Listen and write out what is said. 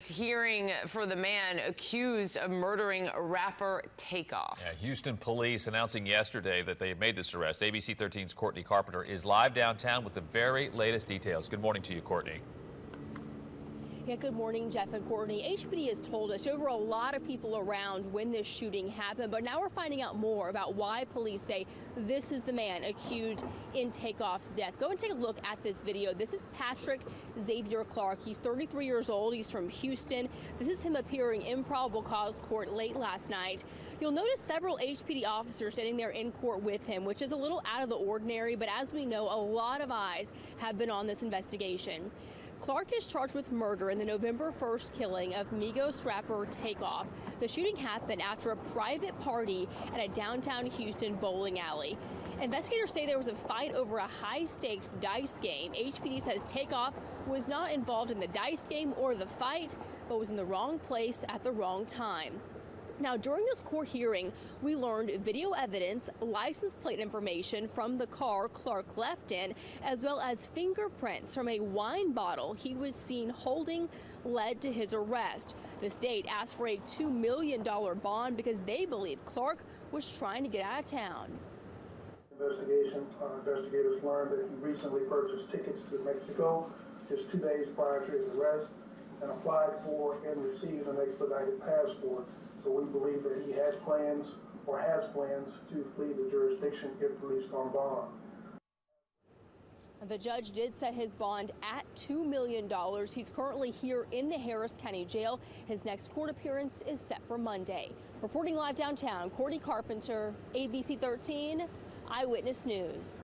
Hearing for the man accused of murdering rapper Takeoff. Yeah, Houston police announcing yesterday that they made this arrest. ABC 13's Courtney Carpenter is live downtown with the very latest details. Good morning to you, Courtney. Yeah, good morning, Jeff and Courtney. HPD has told us there were a lot of people around when this shooting happened, but now we're finding out more about why police say this is the man accused in Takeoff's death. Go and take a look at this video. This is Patrick Xavier Clark. He's 33 years old. He's from Houston. This is him appearing in probable cause court late last night. You'll notice several HPD officers standing there in court with him, which is a little out of the ordinary, but as we know, a lot of eyes have been on this investigation. Clark is charged with murder in the November 1st killing of Migos rapper Takeoff. The shooting happened after a private party at a downtown Houston bowling alley. Investigators say there was a fight over a high stakes dice game. HPD says Takeoff was not involved in the dice game or the fight, but was in the wrong place at the wrong time. Now, during this court hearing, we learned video evidence, license plate information from the car Clark left in, as well as fingerprints from a wine bottle he was seen holding led to his arrest. The state asked for a $2 million bond because they believe Clark was trying to get out of town. Investigation, uh, investigators learned that he recently purchased tickets to Mexico just two days prior to his arrest and applied for and received an expedited passport. So we believe that he had plans or has plans to flee the jurisdiction if released on bond. The judge did set his bond at $2 million. He's currently here in the Harris County Jail. His next court appearance is set for Monday. Reporting live downtown, Courtney Carpenter, ABC 13, Eyewitness News.